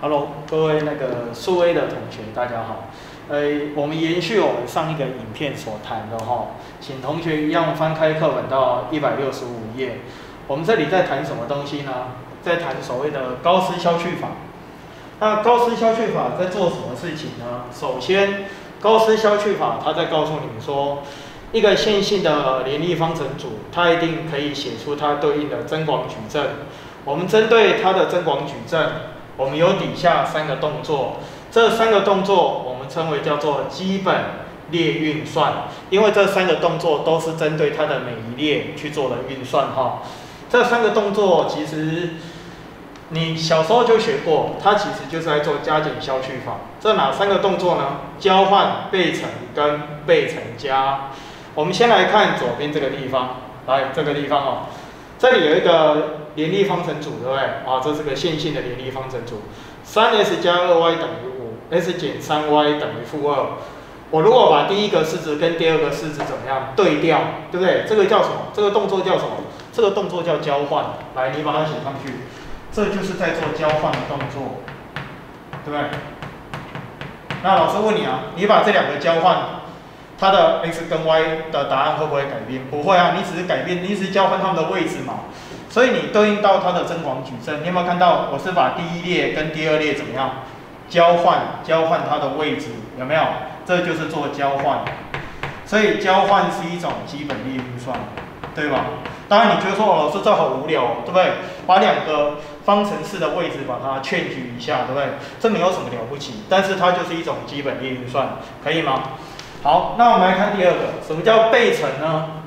Hello，各位那个数 A 的同学，大家好。呃，我们延续我们上一个影片所谈的哈，请同学一样翻开课本到一百六十五页。我们这里在谈什么东西呢？在谈所谓的高斯消去法。那高斯消去法在做什么事情呢？首先，高斯消去法它在告诉你说，一个线性的联立方程组，它一定可以写出它对应的增广矩阵。我们针对它的增广矩阵，我们有底下三个动作。这三个动作我们称为叫做基本列运算，因为这三个动作都是针对它的每一列去做的运算哈。这三个动作其实你小时候就学过，它其实就是在做加减消去法。这哪三个动作呢？交换、倍乘跟倍乘加。我们先来看左边这个地方，来这个地方哦，这里有一个联立方程组，对不对？啊，这是个线性的联立方程组，三 s 加二 y 等于五。s 减三 y 等于负二。我如果把第一个式子跟第二个式子怎么样对调，对不对？这个叫什么？这个动作叫什么？这个动作叫交换。来，你把它写上去。这就是在做交换的动作，对不对？那老师问你啊，你把这两个交换，它的 x 跟 y 的答案会不会改变？不会啊，你只是改变，你只是交换它们的位置嘛。所以你对应到它的增广矩阵，你有没有看到？我是把第一列跟第二列怎么样？交换交换它的位置有没有？这就是做交换，所以交换是一种基本列运算，对吧？当然你觉得说老师这好无聊，对不对？把两个方程式的位置把它劝举一下，对不对？这没有什么了不起，但是它就是一种基本列运算，可以吗？好，那我们来看第二个，什么叫倍乘呢？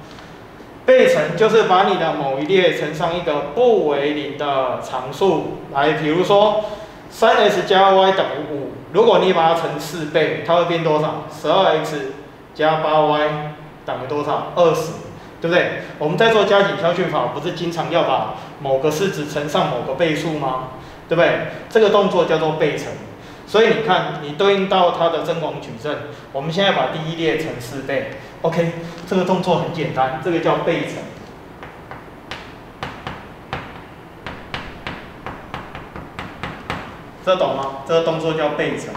倍乘就是把你的某一列乘上一个不为零的常数，来，比如说。三 x 加 y 等于五，如果你把它乘四倍，它会变多少？十二 x 加八 y 等于多少？二十，对不对？我们在做加减消去法，不是经常要把某个式子乘上某个倍数吗？对不对？这个动作叫做倍乘。所以你看，你对应到它的增广矩阵，我们现在把第一列乘四倍，OK，这个动作很简单，这个叫背沉。这懂吗？这个动作叫背沉。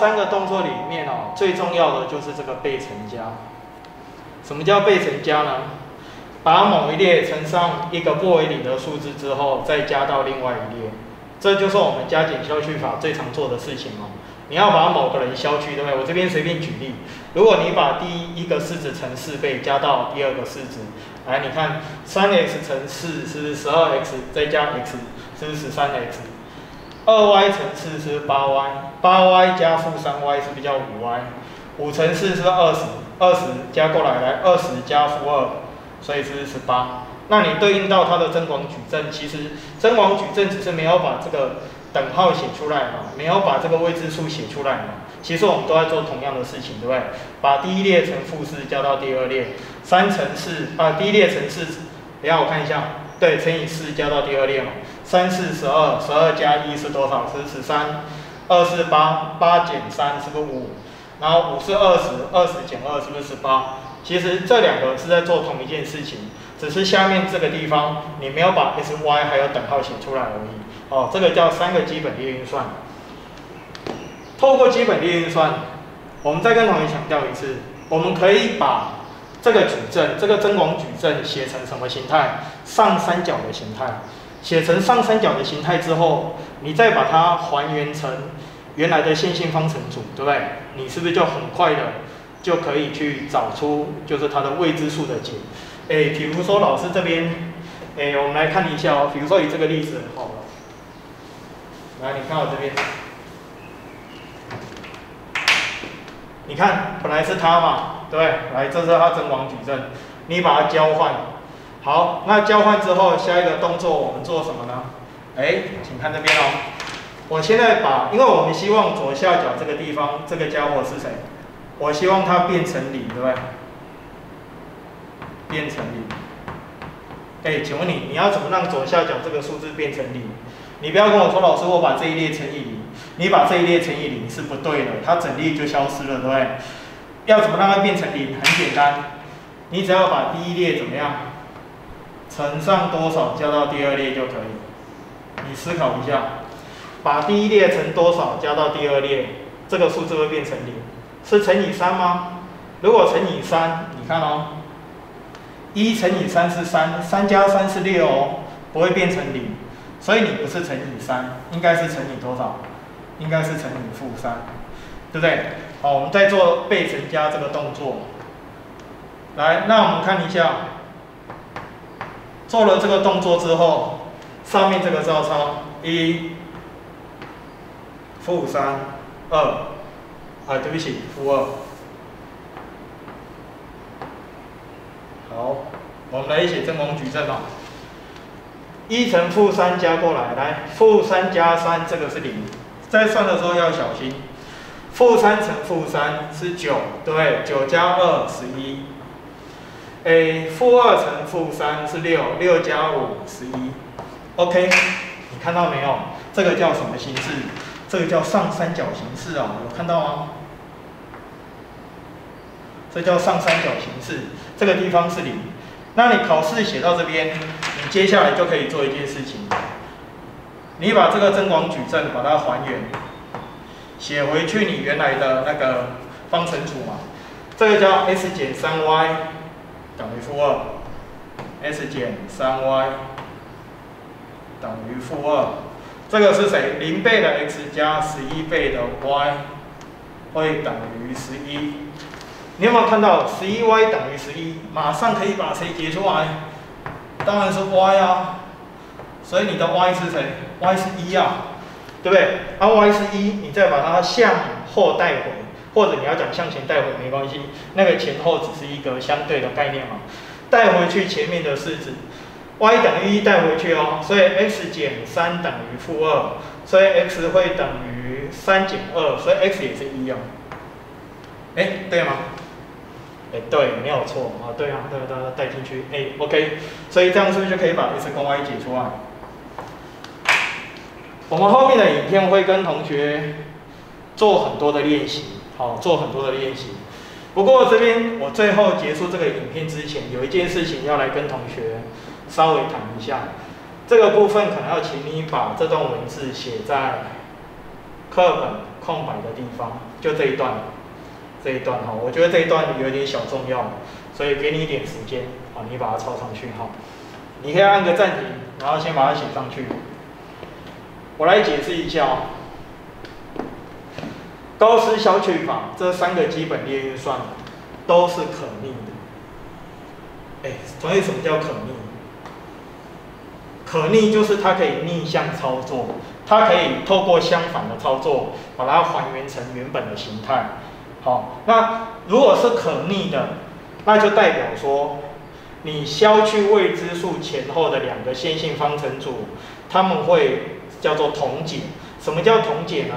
三个动作里面哦，最重要的就是这个倍乘加。什么叫倍乘加呢？把某一列乘上一个不为零的数字之后，再加到另外一列，这就是我们加减消去法最常做的事情哦。你要把某个人消去，对不对？我这边随便举例，如果你把第一个式子乘四倍加到第二个式子，来，你看三 x 乘四是十二 x，再加 x 是十三 x，二 y 乘四是八 y，八 y 加负三 y 是不是叫五 y？五乘四是二十，二十加过来，来二十加负二。所以是十八，那你对应到它的增广矩阵，其实增广矩阵只是没有把这个等号写出来嘛，没有把这个未知数写出来嘛。其实我们都在做同样的事情，对不对？把第一列乘负四加到第二列，三乘四啊，第一列乘四，等下我看一下，对，乘以四加到第二列嘛，三四十二，十二加一是多少？是十三，二是八，八减三是不是五？然后五是二十，二十减二是不是十八？其实这两个是在做同一件事情，只是下面这个地方你没有把 s y 还有等号写出来而已。哦，这个叫三个基本列运算。透过基本列运算，我们再跟同学强调一次，我们可以把这个矩阵，这个增广矩阵写成什么形态？上三角的形态。写成上三角的形态之后，你再把它还原成原来的线性方程组，对不对？你是不是就很快的？就可以去找出就是它的未知数的解。诶，比如说老师这边，诶，我们来看一下哦。比如说以这个例子，好了，来，你看我这边，你看本来是它嘛，对不对？来，这是它增广矩阵，你把它交换。好，那交换之后，下一个动作我们做什么呢？哎，请看这边哦。我现在把，因为我们希望左下角这个地方，这个家伙是谁？我希望它变成零，对不对？变成零。哎，请问你，你要怎么让左下角这个数字变成零？你不要跟我说，老师，我把这一列乘以零，你把这一列乘以零是不对的，它整列就消失了，对不对？要怎么让它变成零？很简单，你只要把第一列怎么样乘上多少加到第二列就可以。你思考一下，把第一列乘多少加到第二列，这个数字会变成零，是乘以三吗？如果乘以三，你看哦。一乘以三是三，三加三是六哦，不会变成零，所以你不是乘以三，应该是乘以多少？应该是乘以负三，对不对？好，我们再做倍乘加这个动作。来，那我们看一下，做了这个动作之后，上面这个照抄一负三二，啊，对不起，负二。好，我们来一起正功矩阵哦。一乘负三加过来，来负三加三，这个是零。在算的时候要小心，负三乘负三是九，对？九加二十一。哎，负二乘负三是六，六加五十一。OK，你看到没有？这个叫什么形式？这个叫上三角形式啊，有看到吗？这叫上三角形式。这个地方是零，那你考试写到这边，你接下来就可以做一件事情，你把这个增广矩阵把它还原，写回去你原来的那个方程组嘛，这个叫 s 减三 y 负二，s 减三 y 等于负二，这个是谁？零倍的 x 加十一倍的 y 会等于十一。你有没有看到十一 y 等于十一？马上可以把谁解出来？当然是 y 啊，所以你的 y 是谁？y 是一啊，对不对？啊，y 是一，你再把它向后带回，或者你要讲向前带回没关系，那个前后只是一个相对的概念嘛。带回去前面的式子，y 等于一带回去哦，所以 x 减三等于负二，所以 x 会等于三减二，所以 x 也是一哦。哎，对吗？哎，对，没有错啊，对啊，对啊，带进去，哎，OK，所以这样是不是就可以把 x 跟 y 解出来？我们后面的影片会跟同学做很多的练习，好，做很多的练习。不过这边我最后结束这个影片之前，有一件事情要来跟同学稍微谈一下。这个部分可能要请你把这段文字写在课本空白的地方，就这一段。这一段哈，我觉得这一段有点小重要，所以给你一点时间啊，你把它抄上去哈。你可以按个暂停，然后先把它写上去。我来解释一下啊，高斯消去法这三个基本列运算都是可逆的。哎，所以什么叫可逆？可逆就是它可以逆向操作，它可以透过相反的操作把它还原成原本的形态。好，那如果是可逆的，那就代表说，你消去未知数前后的两个线性方程组，他们会叫做同解。什么叫同解呢？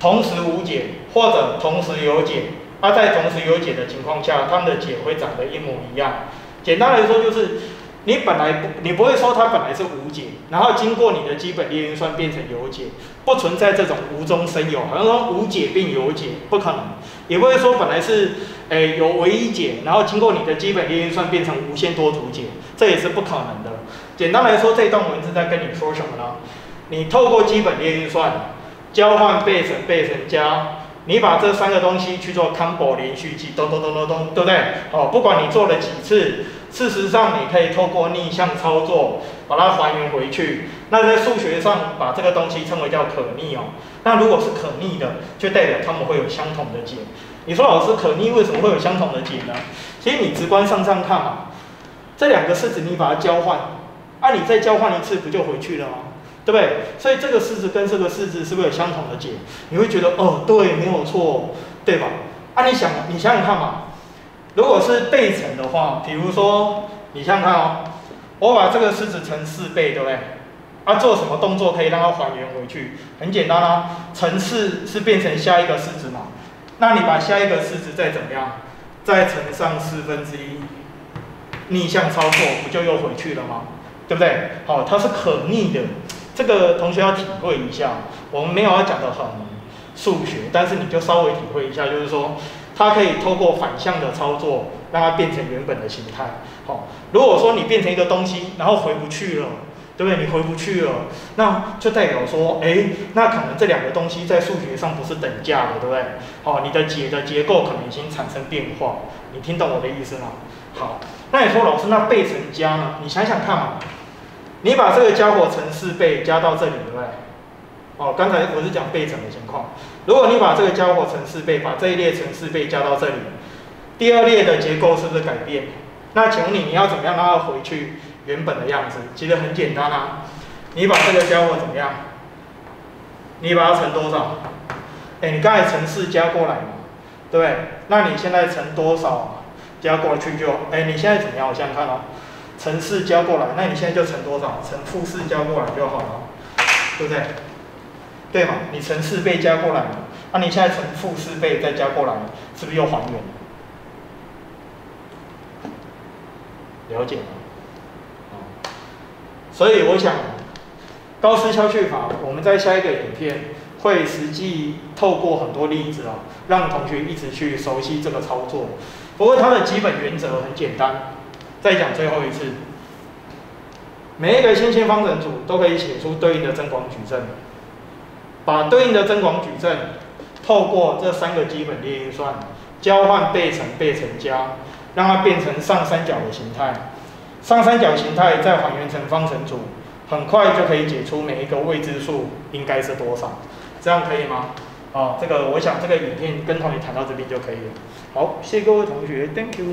同时无解，或者同时有解。而在同时有解的情况下，它们的解会长得一模一样。简单来说就是。你本来不，你不会说它本来是无解，然后经过你的基本列运算变成有解，不存在这种无中生有，好像说无解变有解，不可能。也不会说本来是，诶有唯一解，然后经过你的基本列运算变成无限多组解，这也是不可能的。简单来说，这段文字在跟你说什么呢？你透过基本列运算，交换倍乘倍乘加，你把这三个东西去做 combo 连续记，咚咚咚咚咚，对不对？哦，不管你做了几次。事实上，你可以透过逆向操作把它还原回去。那在数学上把这个东西称为叫可逆哦。那如果是可逆的，就代表它们会有相同的解。你说老师可逆为什么会有相同的解呢？其实你直观上这样看嘛，这两个式子你把它交换，啊，你再交换一次不就回去了吗？对不对？所以这个式子跟这个式子是不是有相同的解？你会觉得哦，对，没有错，对吧？啊，你想，你想想看嘛。如果是倍乘的话，比如说你想想看哦，我把这个式子乘四倍，对不对？啊，做什么动作可以让它还原回去？很简单啊，乘四是变成下一个式子嘛。那你把下一个式子再怎么样？再乘上四分之一，逆向操作，不就又回去了吗？对不对？好，它是可逆的，这个同学要体会一下。我们没有要讲的很数学，但是你就稍微体会一下，就是说它可以透过反向的操作，让它变成原本的形态。好，如果说你变成一个东西，然后回不去了。对不对？你回不去了，那就代表说，哎，那可能这两个东西在数学上不是等价的，对不对？好，你的解的结构可能已经产生变化，你听懂我的意思吗？好，那你说老师，那倍乘加呢？你想想看嘛，你把这个家伙乘四倍加到这里，对不对？哦，刚才我是讲倍乘的情况，如果你把这个家伙乘四倍，把这一列乘四倍加到这里，第二列的结构是不是改变？那请问你，你要怎么样让它回去？原本的样子其实很简单啊，你把这个家伙怎么样？你把它乘多少？哎，你刚才乘四加过来嘛，对不对？那你现在乘多少加过去就？哎，你现在怎么样？我想想看哦，乘四加过来，那你现在就乘多少？乘负四加过来就好了，对不对？对嘛？你乘四倍加过来嘛，那你现在乘负四倍再加过来，是不是又还原？了解吗？所以我想，高斯消去法，我们在下一个影片会实际透过很多例子啊，让同学一直去熟悉这个操作。不过它的基本原则很简单，再讲最后一次，每一个线性方程组都可以写出对应的增广矩阵，把对应的增广矩阵透过这三个基本列运算，交换倍乘倍乘加，让它变成上三角的形态。上三角形态再还原成方程组，很快就可以解出每一个未知数应该是多少，这样可以吗？啊，这个我想这个影片跟同学谈到这边就可以了。好，谢谢各位同学，Thank you。